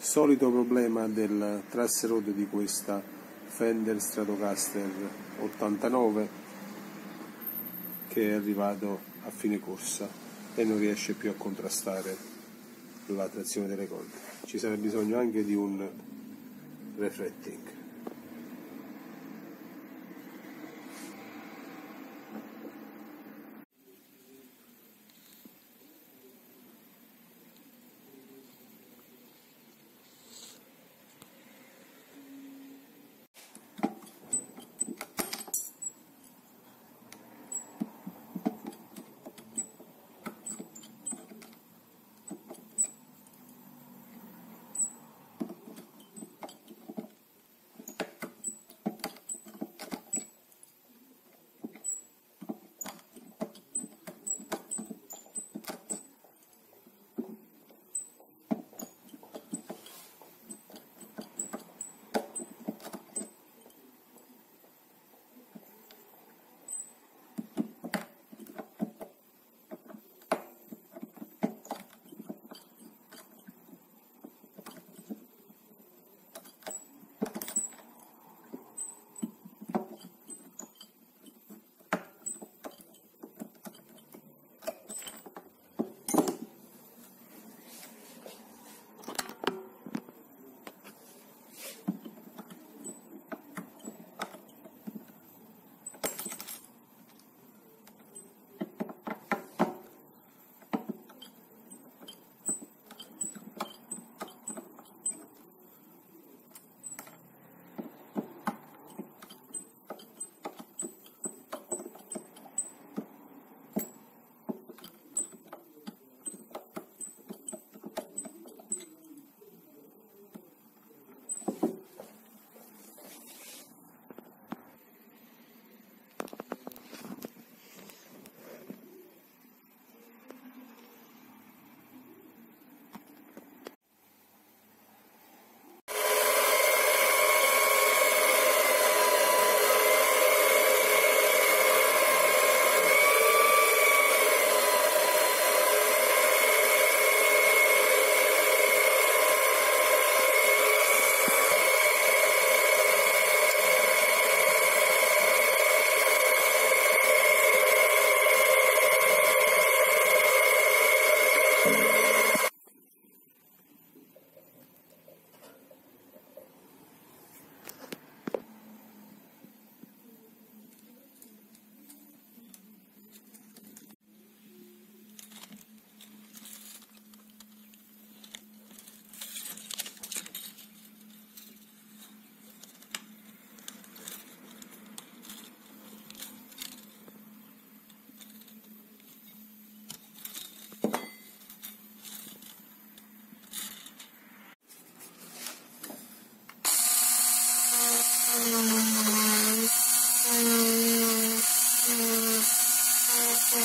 Solito problema del truss rod di questa Fender Stratocaster 89 che è arrivato a fine corsa e non riesce più a contrastare la trazione delle corde. Ci sarebbe bisogno anche di un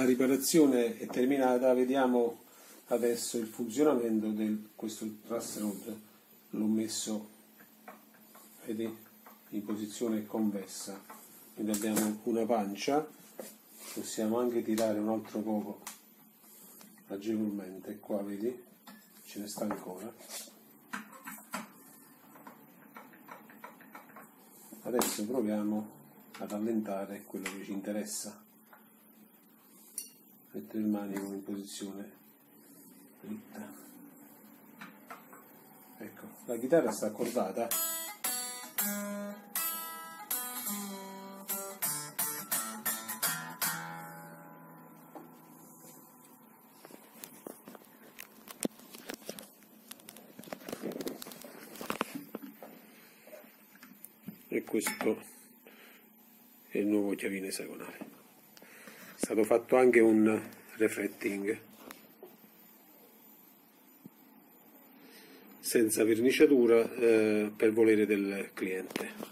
La riparazione è terminata, vediamo adesso il funzionamento di questo truss. L'ho messo vedi, in posizione convessa, quindi abbiamo una pancia, possiamo anche tirare un altro poco agevolmente, qua vedi, ce ne sta ancora. Adesso proviamo ad allentare quello che ci interessa mette le mani in posizione dritta. Ecco, la chitarra sta accordata. E questo è il nuovo chiavino esagonale stato fatto anche un reflecting senza verniciatura eh, per volere del cliente